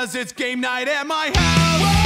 Cause it's game night at my house.